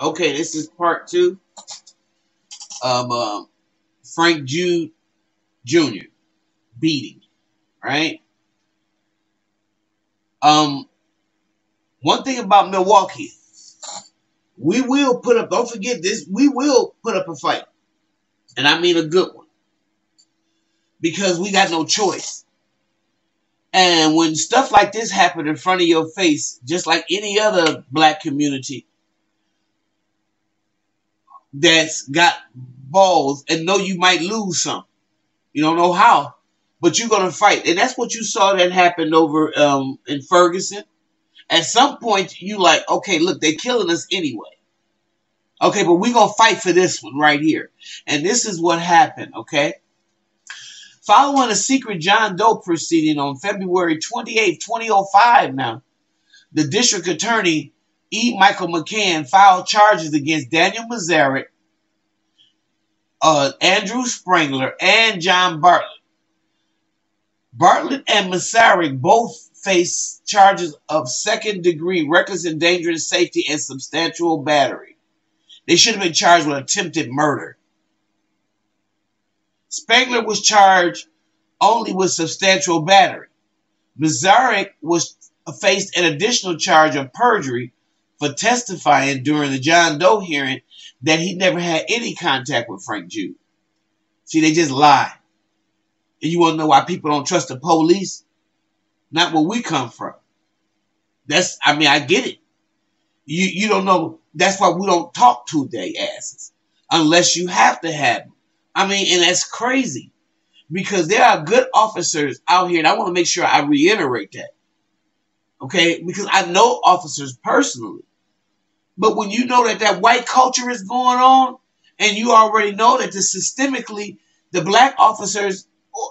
Okay, this is part two of um, Frank Jude Jr. beating, right? Um, one thing about Milwaukee, we will put up, don't forget this, we will put up a fight. And I mean a good one. Because we got no choice. And when stuff like this happened in front of your face, just like any other black community that's got balls and know you might lose some. You don't know how, but you're gonna fight. And that's what you saw that happened over um, in Ferguson. At some point, you like, okay, look, they're killing us anyway. Okay, but we're gonna fight for this one right here. And this is what happened, okay? Following a secret John Doe proceeding on February 28, 2005 now, the district attorney, E. Michael McCann, filed charges against Daniel Masarik, uh, Andrew Sprengler, and Jon Bartlett. Bartlett and Masarik both face charges of second degree reckless endangering safety and substantial battery. They should have been charged with attempted murder. Spengler was charged only with substantial battery. Masarik was faced an additional charge of perjury for testifying during the John Doe hearing that he never had any contact with Frank Jude. See, they just lie. And you want to know why people don't trust the police? Not where we come from. That's, I mean, I get it. You, you don't know. That's why we don't talk to their asses unless you have to have them. I mean, and that's crazy because there are good officers out here, and I want to make sure I reiterate that. Okay, because I know officers personally. But when you know that that white culture is going on, and you already know that the systemically the black officers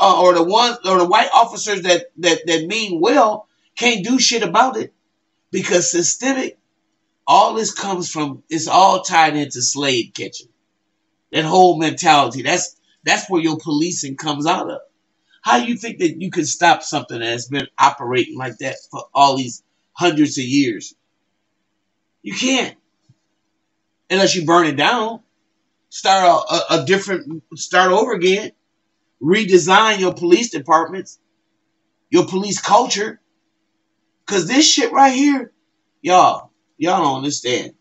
uh, or the ones or the white officers that that that mean well can't do shit about it. Because systemic all this comes from it's all tied into slave catching. That whole mentality that's that's where your policing comes out of. How do you think that you can stop something that has been operating like that for all these hundreds of years you can't. Unless you burn it down. Start a, a, a different start over again. Redesign your police departments, your police culture. Cause this shit right here, y'all, y'all don't understand.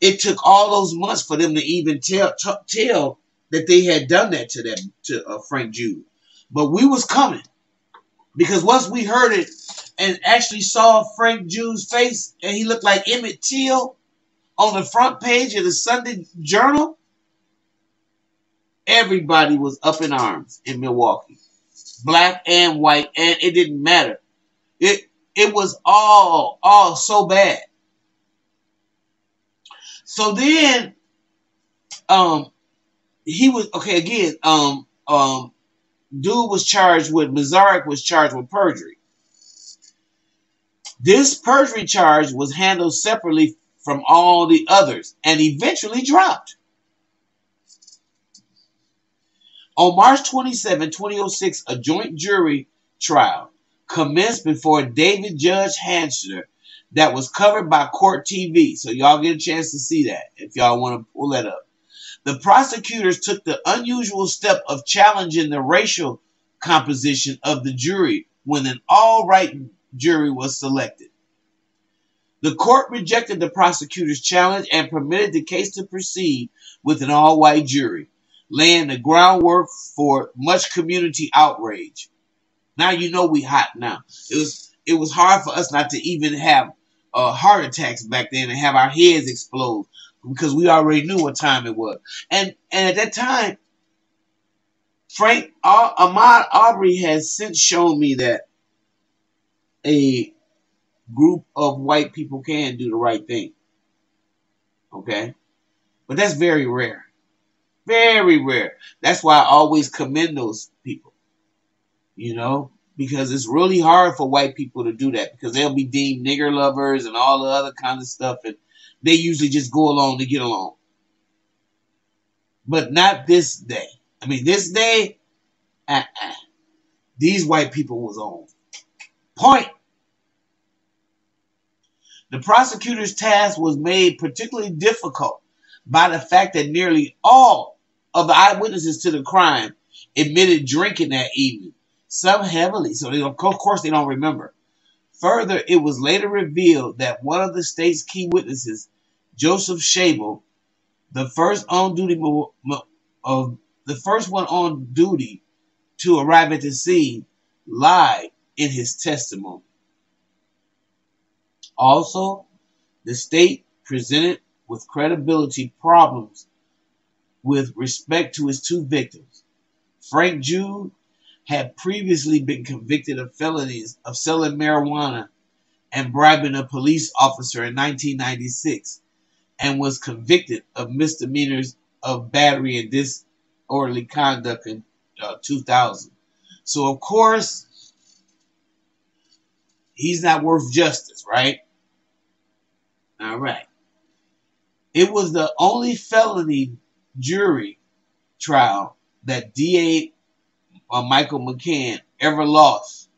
It took all those months for them to even tell tell that they had done that to them to uh, Frank Jude, but we was coming. Because once we heard it and actually saw Frank Jude's face and he looked like Emmett Till on the front page of the Sunday Journal, everybody was up in arms in Milwaukee, black and white, and it didn't matter. It it was all all so bad. So then, um, he was okay again. Um, um, dude was charged with Masarik was charged with perjury. This perjury charge was handled separately from all the others and eventually dropped. On March 27, 2006, a joint jury trial commenced before David Judge Hanster that was covered by Court TV. So y'all get a chance to see that if y'all want to pull that up. The prosecutors took the unusual step of challenging the racial composition of the jury when an all right jury was selected. The court rejected the prosecutor's challenge and permitted the case to proceed with an all white jury laying the groundwork for much community outrage. Now you know we hot now. It was it was hard for us not to even have uh, heart attacks back then and have our heads explode because we already knew what time it was. And and at that time, Frank Ahmaud Arbery has since shown me that a group of white people can do the right thing. Okay? But that's very rare. Very rare. That's why I always commend those people. You know, because it's really hard for white people to do that because they'll be deemed nigger lovers and all the other kinds of stuff, and they usually just go along to get along. But not this day. I mean, this day, uh-uh. these white people was on point. The prosecutor's task was made particularly difficult by the fact that nearly all of the eyewitnesses to the crime admitted drinking that evening, some heavily, so they, of course they don't remember. Further, it was later revealed that one of the state's key witnesses, Joseph Schabel, the first on duty of the first one on duty to arrive at the scene, lied in his testimony. Also, the state presented with credibility problems with respect to his two victims. Frank Jude had previously been convicted of felonies of selling marijuana and bribing a police officer in 1996 and was convicted of misdemeanors of battery and disorderly conduct in uh, 2000. So, of course, he's not worth justice, right? All right. It was the only felony jury trial that DA uh, Michael McCann ever lost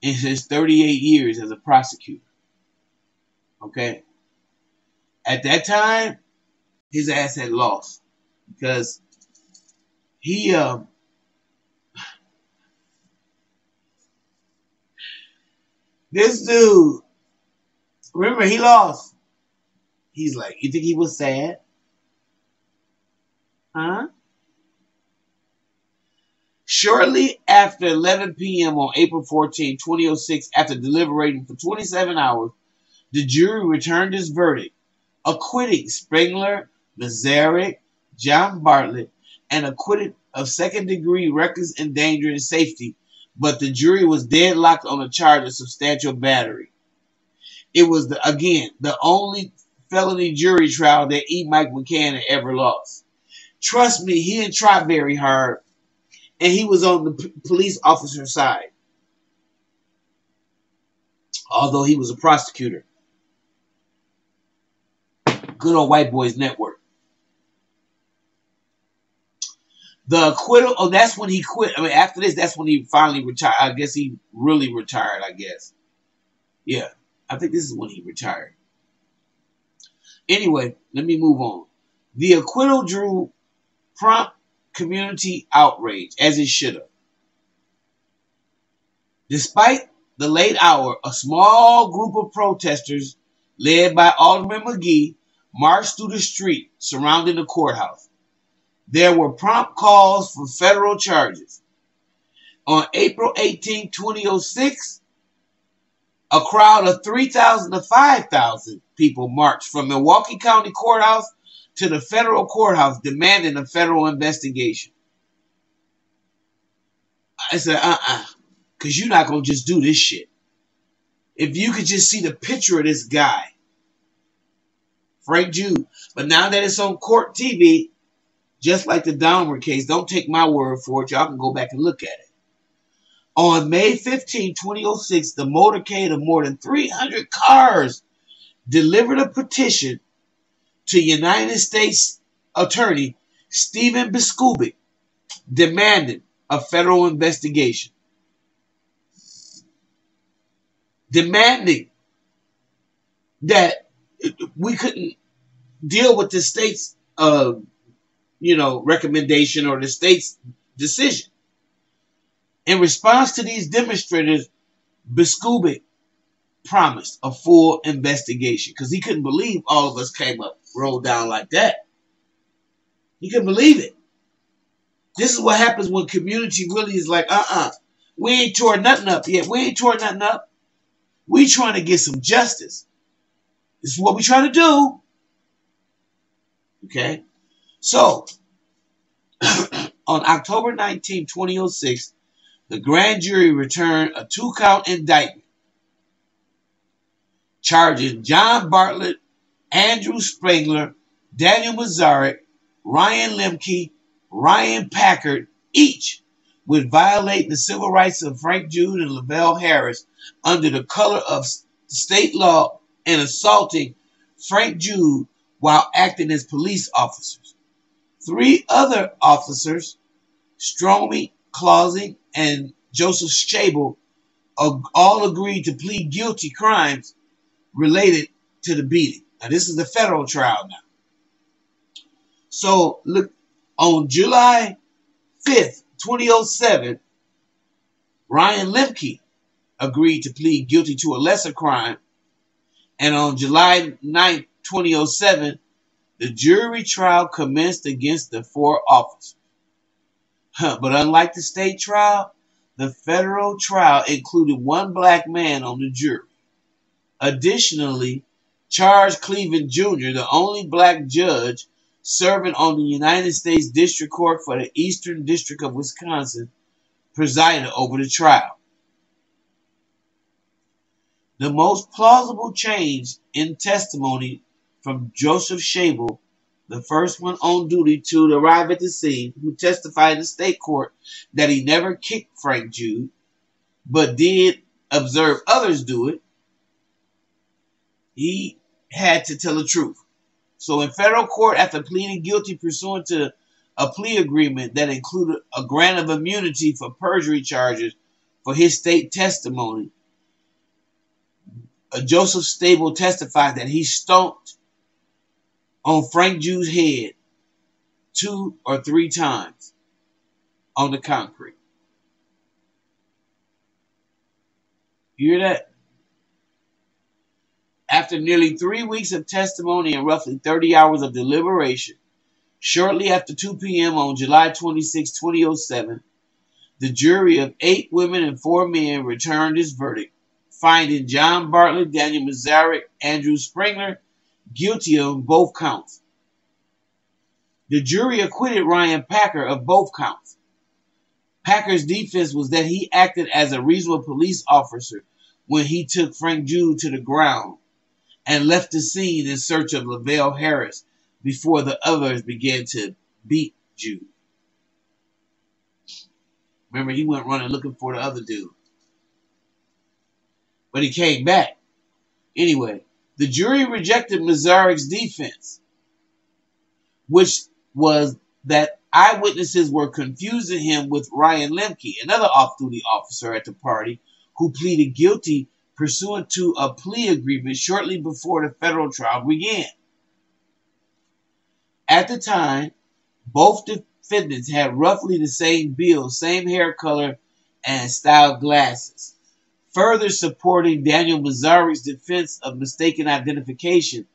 in his 38 years as a prosecutor. Okay. At that time, his ass had lost because he um this dude remember he lost. He's like you think he was sad? Huh? Shortly after 11 p.m on april 14 2006 after deliberating for 27 hours the jury returned its verdict. Acquitting springler Masarik, john bartlett and acquitted of second degree reckless endangering safety, but the jury was deadlocked on a charge of substantial battery. It was, the, again, the only felony jury trial that E. Mike McCann ever lost. Trust me, he didn't try very hard, and he was on the police officer's side. Although he was a prosecutor. Good old white boys network. The acquittal. Oh, that's when he quit. I mean, after this, that's when he finally retired. I guess he really retired. I guess. Yeah, I think this is when he retired. Anyway, let me move on. The acquittal drew prompt community outrage, as it should have. Despite the late hour, a small group of protesters, led by Alderman McGee, marched through the street surrounding the courthouse there were prompt calls for federal charges. On April 18, 2006, a crowd of 3,000 to 5,000 people marched from Milwaukee County Courthouse to the federal courthouse demanding a federal investigation. I said, uh uh-uh, uh, because you're not going to just do this shit. If you could just see the picture of this guy, Frank Jude. But now that it's on court TV, just like the Dahmer case, don't take my word for it. Y'all can go back and look at it. On May 15, 2006, the motorcade of more than 300 cars delivered a petition to United States Attorney Stephen Biskupic demanding a federal investigation. Demanding that we couldn't deal with the state's uh, you know, recommendation or the state's decision. In response to these demonstrators, Biskupic promised a full investigation because he couldn't believe all of us came up, rolled down like that. He couldn't believe it. This is what happens when community really is like, uh-uh, we ain't tore nothing up yet. We ain't tore nothing up. We trying to get some justice. This is what we trying to do. Okay? So, on October 19, 2006, the grand jury returned a two count indictment charging Jon Bartlett, Andrew Spengler, Daniel Masarik, Ryan Lemke, Ryan Packard, each with violating the civil rights of Frank Jude and Lavelle Harris under the color of state law and assaulting Frank Jude while acting as police officers. Three other officers, Stromey, Clausing, and Joseph Schabel, all agreed to plead guilty crimes related to the beating. Now, this is the federal trial now. So, look, on July 5th, 2007, Ryan Lemke agreed to plead guilty to a lesser crime. And on July 9th, 2007, the jury trial commenced against the four officers. but unlike the state trial, the federal trial included one black man on the jury. Additionally, Charles Clevert Jr., the only black judge serving on the United States District Court for the Eastern District of Wisconsin, presided over the trial. The most plausible change in testimony from Joseph Schabel, the first one on duty to arrive at the scene, who testified in state court that he never kicked Frank Jude, but did observe others do it, he had to tell the truth. So in federal court, after pleading guilty pursuant to a plea agreement that included a grant of immunity for perjury charges for his state testimony, uh, Joseph Schabel testified that he stomped on Frank Jude's head two or three times on the concrete. You hear that? After nearly three weeks of testimony and roughly 30 hours of deliberation, shortly after 2 p.m. on July 26, 2007, the jury of eight women and four men returned its verdict, finding Jon Bartlett, Daniel Masarik, Andrew Springler guilty of both counts. The jury acquitted Ryan Packer of both counts. Packer's defense was that he acted as a reasonable police officer when he took Frank Jude to the ground and left the scene in search of Lavelle Harris before the others began to beat Jude. Remember, he went running looking for the other dude. But he came back. Anyway, the jury rejected Masarik's defense, which was that eyewitnesses were confusing him with Ryan Lemke, another off duty officer at the party, who pleaded guilty pursuant to a plea agreement shortly before the federal trial began. At the time, both defendants had roughly the same build, same hair color, and style glasses. Further supporting Daniel Masarik's defense of mistaken identification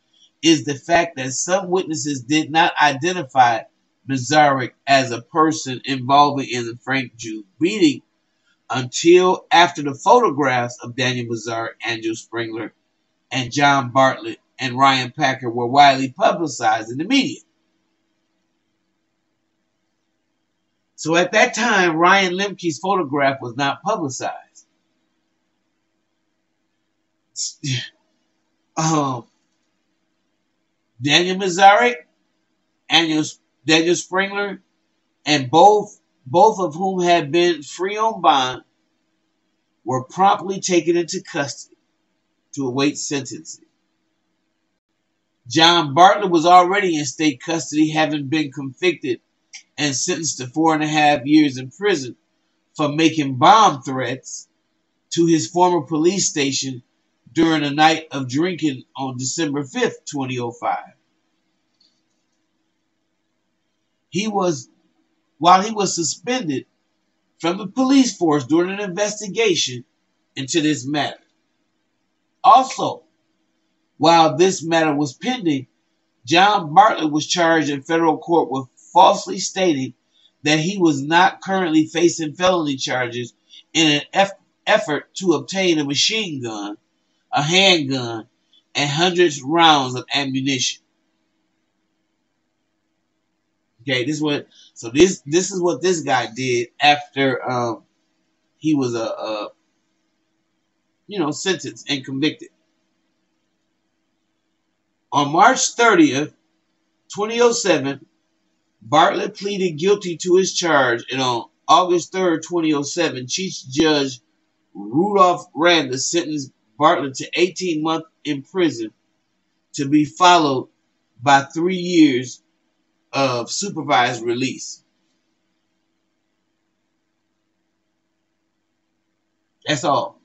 is the fact that some witnesses did not identify Masarik as a person involved in the Frank Jude beating until after the photographs of Daniel Masarik, Andrew Springler, and Jon Bartlett and Ryan Packer were widely publicized in the media. So at that time, Ryan Lemke's photograph was not publicized. um, Daniel Masarik, Daniel, Daniel Springler, and both both of whom had been free on bond, were promptly taken into custody to await sentencing. Jon Bartlett was already in state custody, having been convicted and sentenced to four and a half years in prison for making bomb threats to his former police station during a night of drinking on December 5th, 2005. He was while he was suspended from the police force during an investigation into this matter. Also, while this matter was pending, Jon Bartlett was charged in federal court with falsely stating that he was not currently facing felony charges in an effort to obtain a machine gun, a handgun, and hundreds rounds of ammunition. Okay, this is what so this this is what this guy did after um, he was a, a you know sentenced and convicted. On March 30th, 2007, Bartlett pleaded guilty to his charge, and on August 3rd, 2007, Chief Judge Rudolph Randa sentenced Bartlett to 18 months in prison to be followed by three years of supervised release. That's all.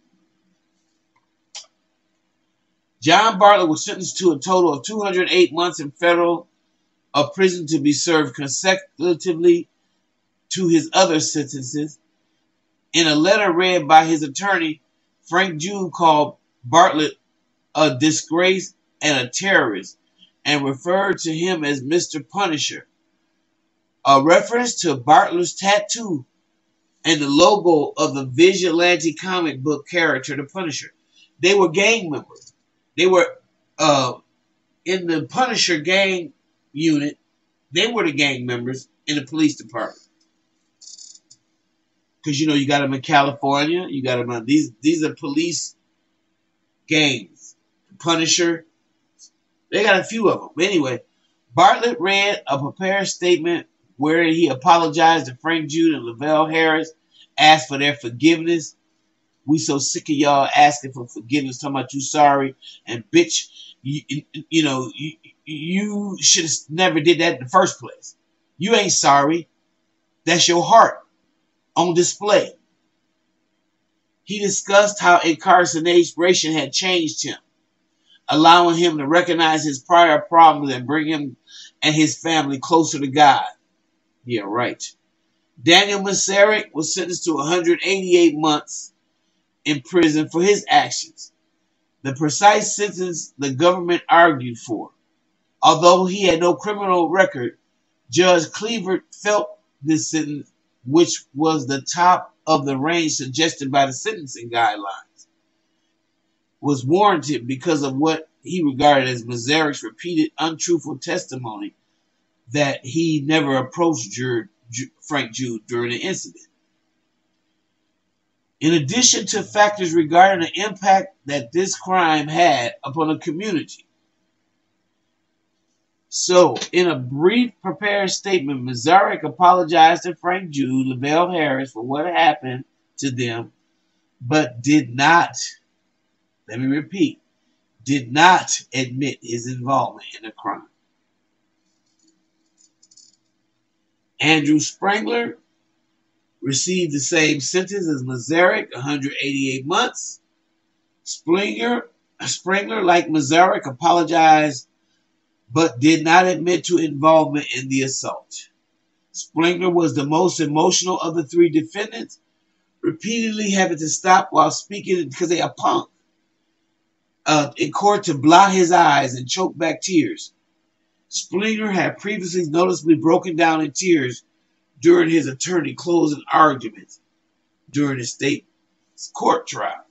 Jon Bartlett was sentenced to a total of 208 months in federal of prison to be served consecutively to his other sentences. In a letter read by his attorney, Frank Jude called Bartlett a disgrace and a terrorist and referred to him as Mr. Punisher, a reference to Bartlett's tattoo and the logo of the vigilante comic book character, the Punisher. They were gang members. They were uh, in the Punisher gang unit. They were the gang members in the police department. Because you know you got them in California, you got them on these. These are police gangs. Punisher. They got a few of them. Anyway, Bartlett read a prepared statement where he apologized to Frank Jude and Lavelle Harris, asked for their forgiveness. We so sick of y'all asking for forgiveness, talking about you sorry, and bitch, you, you know, you, you should have never did that in the first place. You ain't sorry. That's your heart on display. He discussed how incarceration had changed him, allowing him to recognize his prior problems and bring him and his family closer to God. Yeah, right. Daniel Masarik was sentenced to 188 months in prison for his actions. The precise sentence the government argued for. Although he had no criminal record, Judge Clevert felt this sentence, which was the top of the range suggested by the sentencing guidelines, was warranted because of what he regarded as Masarik's repeated untruthful testimony that he never approached Frank Jude during the incident. In addition to factors regarding the impact that this crime had upon the community. So, in a brief prepared statement, Masarik apologized to Frank Jude, Lavelle Harris for what happened to them, but did not, let me repeat, did not admit his involvement in the crime. Andrew Sprengler received the same sentence as Masarik, 188 months. Springer, Sprengler, like Masarik, apologized but did not admit to involvement in the assault. Sprengler was the most emotional of the three defendants, repeatedly having to stop while speaking because they are punk. Uh, in court to blot his eyes and choke back tears. Springer had previously noticeably broken down in tears during his attorney closing arguments during the state court trial.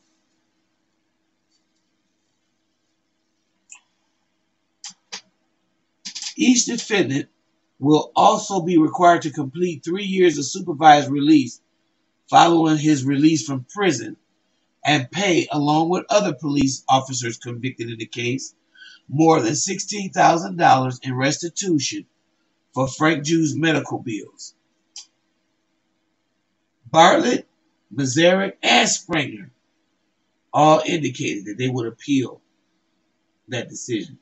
Each defendant will also be required to complete three years of supervised release following his release from prison and pay, along with other police officers convicted in the case, more than $16,000 in restitution for Frank Jude's medical bills. Bartlett, Masarik, and Springer all indicated that they would appeal that decision.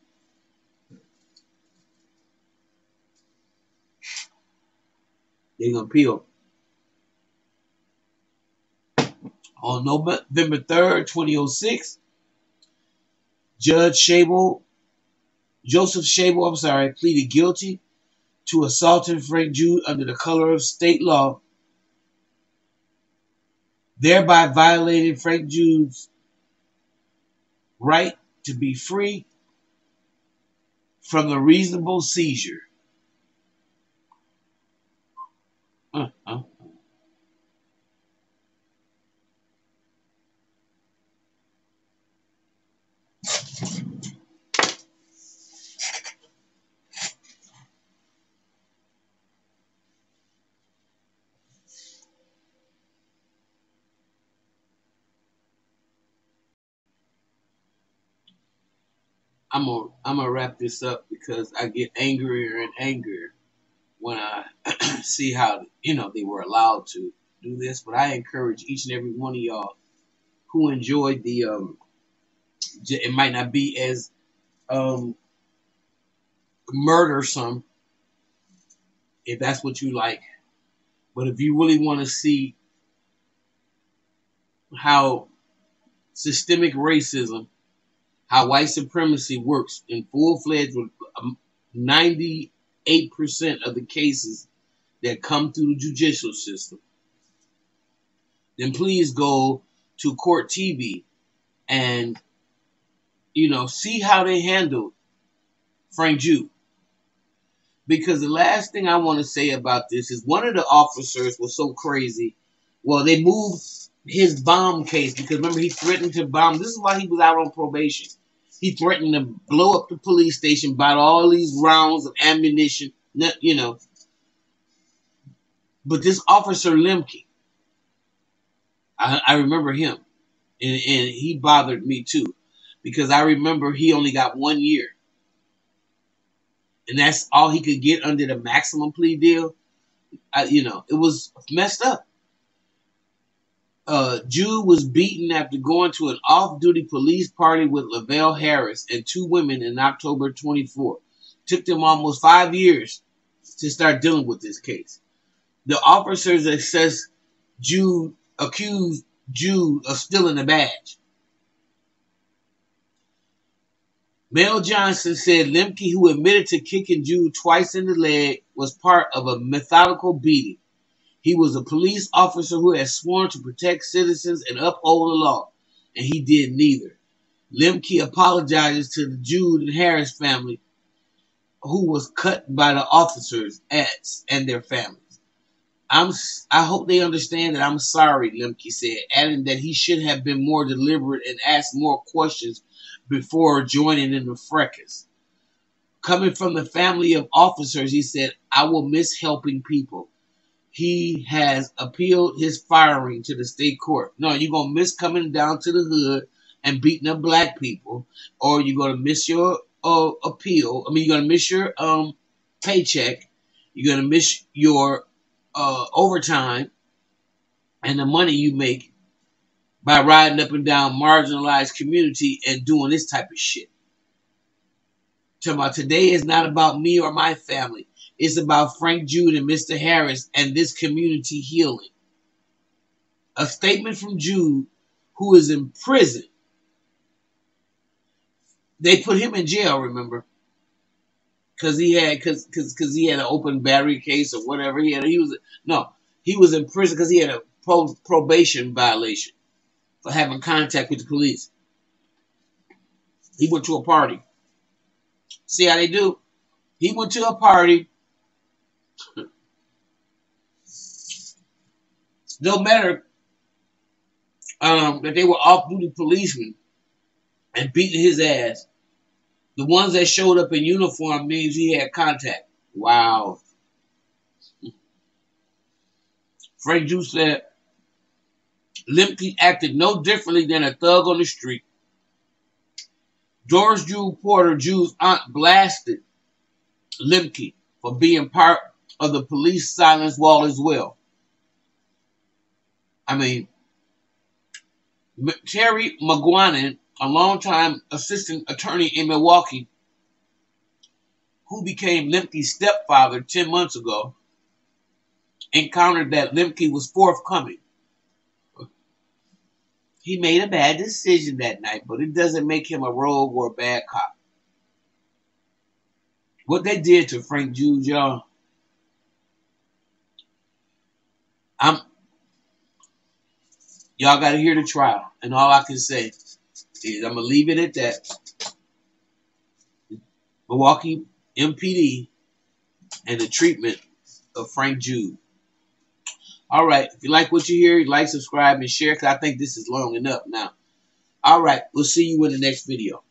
They're going to appeal. On November 3rd, 2006, Judge Schabel Joseph Schabel, I'm sorry, pleaded guilty to assaulting Frank Jude under the color of state law, thereby violating Frank Jude's right to be free from the reasonable seizure. I'm I'm gonna wrap this up because I get angrier and angrier when I see how you know they were allowed to do this. But I encourage each and every one of y'all who enjoyed the um, it might not be as um murdersome if that's what you like, but if you really want to see how systemic racism how white supremacy works in full fledged with 98% of the cases that come through the judicial system, then please go to Court TV and you know see how they handled Frank Jude. Because the last thing I want to say about this is one of the officers was so crazy. Well, they moved his bomb case because remember he threatened to bomb. This is why he was out on probation. He threatened to blow up the police station, buy all these rounds of ammunition, you know. But this officer Lemke, I, I remember him, and, and he bothered me too, because I remember he only got one year, and that's all he could get under the maximum plea deal. I, you know, it was messed up uh, Jude was beaten after going to an off-duty police party with Lavelle Harris and two women in October 24. Took them almost five years to start dealing with this case. The officers says Jude accused Jude of stealing the badge. Mel Johnson said Lemke, who admitted to kicking Jude twice in the leg, was part of a methodical beating. He was a police officer who had sworn to protect citizens and uphold the law, and he did neither. Lemke apologizes to the Jude and Harris family, who was cut by the officers and their families. I'm, I hope they understand that I'm sorry, Lemke said, adding that he should have been more deliberate and asked more questions before joining in the fracas. Coming from the family of officers, he said, I will miss helping people he has appealed his firing to the state court. No, you're gonna miss coming down to the hood and beating up black people, or you're gonna miss your uh, appeal. I mean, you're gonna miss your um paycheck. You're gonna miss your uh, overtime and the money you make by riding up and down marginalized community and doing this type of shit. Today is not about me or my family. It's about Frank Jude and Mr. Harris and this community healing. A statement from Jude, who is in prison. They put him in jail, remember? Because he had because because he had an open battery case or whatever. He had he was no, he was in prison because he had a pro, probation violation for having contact with the police. He went to a party. See how they do? He went to a party no matter um, that they were off-duty policemen and beating his ass, the ones that showed up in uniform means he had contact. Wow. Frank Jude said, Lemke acted no differently than a thug on the street. Doris Jude Porter, Jude's aunt, blasted Lemke for being part of the police silence wall as well. I mean, Terry McGuanin, a longtime assistant attorney in Milwaukee, who became Lemke's stepfather 10 months ago, encountered that Lemke was forthcoming. He made a bad decision that night, but it doesn't make him a rogue or a bad cop. What they did to Frank Jude, I'm y'all got to hear the trial, and all I can say is I'm gonna leave it at that. Milwaukee MPD and the treatment of Frank Jude. All right, if you like what you hear, like, subscribe, and share. Cause I think this is long enough now. All right, we'll see you in the next video.